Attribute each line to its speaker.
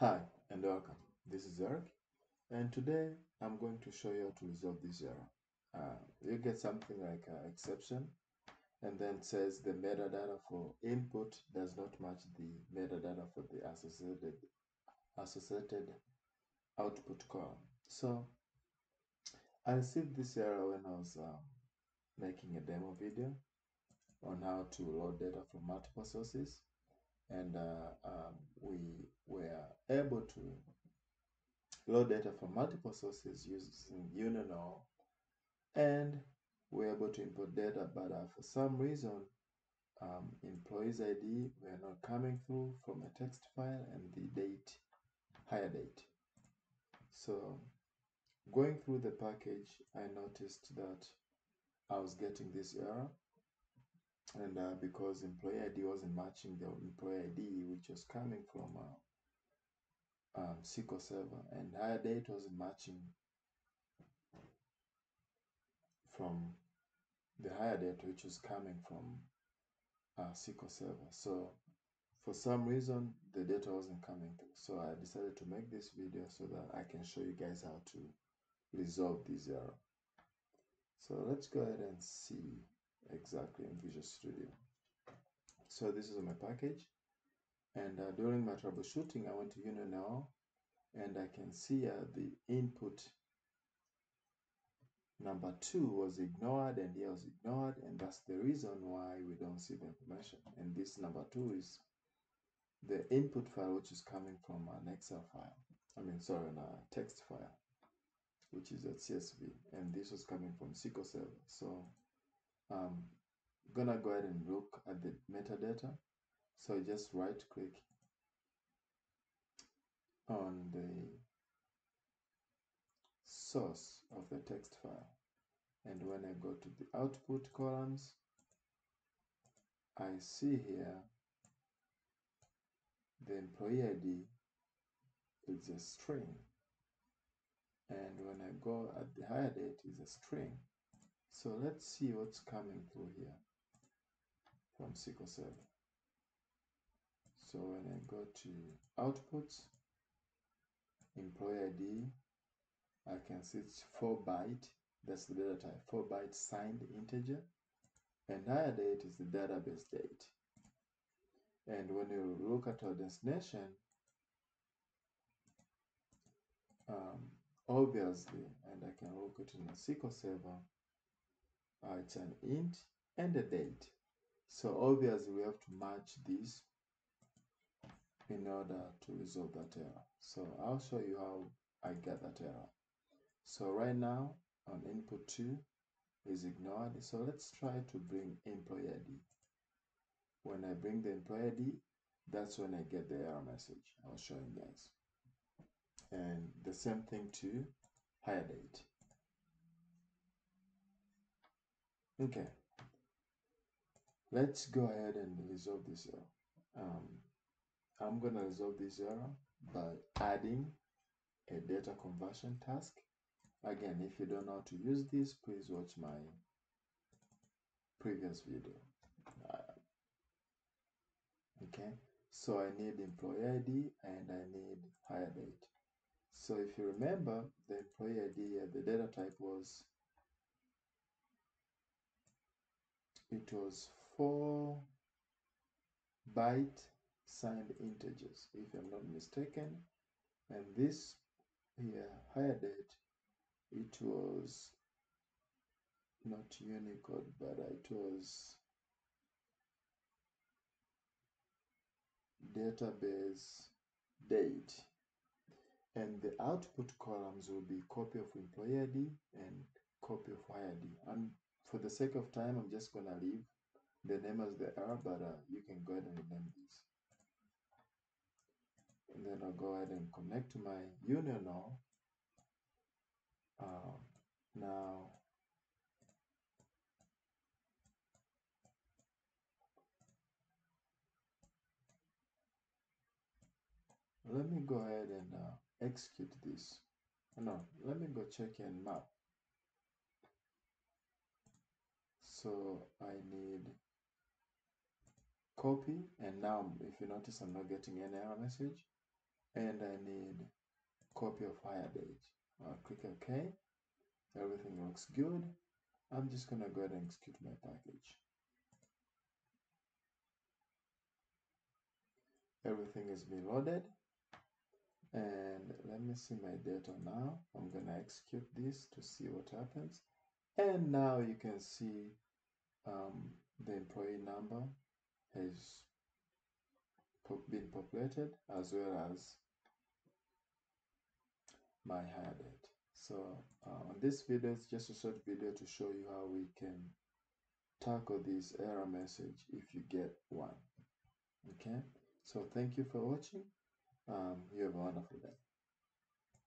Speaker 1: Hi and welcome. This is Eric, and today I'm going to show you how to resolve this error. Uh, you get something like uh, exception, and then says the metadata for input does not match the metadata for the associated associated output column. So I received this error when I was um, making a demo video on how to load data from multiple sources and uh, um, we were able to load data from multiple sources using Union All and we're able to import data but uh, for some reason um, employees ID were not coming through from a text file and the date hire date. So going through the package I noticed that I was getting this error and uh, because employee ID wasn't matching the employee ID which was coming from uh, um, SQL Server and hire date wasn't matching from the hire date which was coming from uh, SQL Server. So for some reason the data wasn't coming through. So I decided to make this video so that I can show you guys how to resolve this error. So let's go ahead and see exactly in Visual Studio. So this is my package. And uh, during my troubleshooting, I went to Union All and I can see uh, the input number two was ignored and here was ignored. And that's the reason why we don't see the information. And this number two is the input file, which is coming from an Excel file. I mean, sorry, a text file, which is a CSV. And this was coming from SQL Server. So um, gonna go ahead and look at the metadata. So just right click on the source of the text file. And when I go to the output columns, I see here the employee ID is a string. And when I go at the hire date is a string. So let's see what's coming through here from SQL Server. So when I go to outputs, employee ID, I can see it's 4 byte, that's the data type, 4 byte signed integer, and hire date is the database date. And when you look at our destination, um, obviously, and I can look it in a SQL Server, uh, it's an int and a date. So obviously we have to match these in order to resolve that error. So I'll show you how I get that error. So right now on input 2 is ignored. So let's try to bring employee ID. When I bring the employee ID, that's when I get the error message i'll show you guys. And the same thing to hire date. Okay, let's go ahead and resolve this error. Um, I'm going to resolve this error by adding a data conversion task. Again, if you don't know how to use this, please watch my previous video. Uh, okay, so I need employee ID and I need hire date. So if you remember, the employee ID, the data type was it was four byte signed integers if I'm not mistaken. And this here hire date it was not Unicode but it was database date. And the output columns will be copy of employee ID and copy of hire ID and for the sake of time, I'm just to leave the name as the error, but uh, you can go ahead and rename this. And then I'll go ahead and connect to my Union All. Uh, now, let me go ahead and uh, execute this. No, let me go check and map. So I need copy and now if you notice I'm not getting any error message and I need copy of hire date. I'll click OK. Everything looks good. I'm just gonna go ahead and execute my package. Everything is being loaded. And let me see my data now. I'm gonna execute this to see what happens. And now you can see um, the employee number has been populated as well as my hire date. So uh, this video is just a short video to show you how we can tackle this error message if you get one. Okay, so thank you for watching. Um, you have a wonderful day.